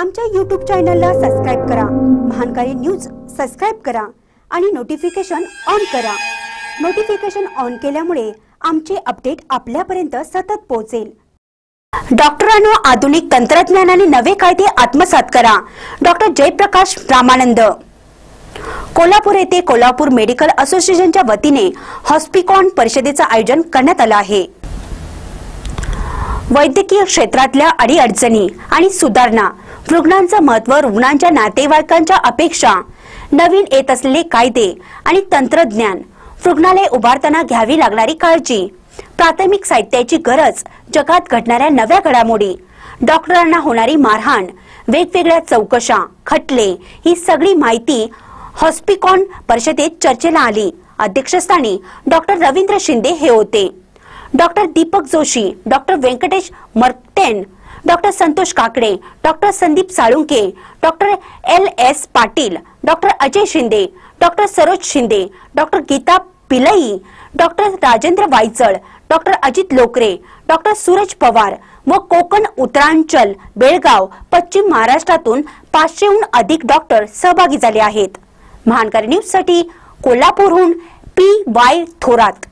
आमच्या यूट्यूब चॅनलला सबस्क्राईब करा. महानकारी न्यूज सबस्क्राईब करा आणि नोटिफिकेशन ऑन करा. नोटिफिकेशन ऑन केल्यामुळे आमचे अपडेट आपल्यापर्यंत सतत पोहोचेल. डॉक्टरांनो आधुनिक तंत्रज्ञान आणि नवे कायदे आत्मसात करा. डॉक्टर जयप्रकाश रामानंद. कोल्हापूर येथे कोल्हापूर मेडिकल असोसिएशनच्या वतीने हॉस्पिकॉन परिषदेचं आयोजन करण्यात आलं आहे. वैद्यकीय क्षेत्रातल्या अडीअडचणी आणि सुधारणा रुग्णांचं महत्त्व रुग्णांच्या नातेवाईकांच्या अपेक्षा नवीन येत असलेले कायदे आणि तंत्रज्ञान रुग्णालय उभारताना घ्यावी लागणारी काळजी प्राथमिक साहित्याची गरज जगात घडणाऱ्या नव्या घडामोडी डॉक्टरांना होणारी मारहाण वेगवेगळ्या चौकशा खटले ही सगळी माहिती हॉस्पिकॉन परिषदेत चर्चेला आली. अध्यक्षस्थानी डॉक्टर रवींद्र शिंदे हे होते. Doctor Deepak Joshi doctor Venkatesh Marten doctor Santosh Kakade doctor Sandeep Salunke doctor L S Patil doctor Ajay Shinde doctor Saroj Shinde doctor Geeta Pillai doctor Rajendra Waychal doctor Ajit Lokare doctor Suraj Pawar व कोकण उत्तरांचल बेळगाव पश्चिम महाराष्ट्रातून पाचशेहून अधिक doctor सहभागी झाले आहेत. महानकारी न्यूजसाठी कोल्हापूरहून पी वाय थोरात.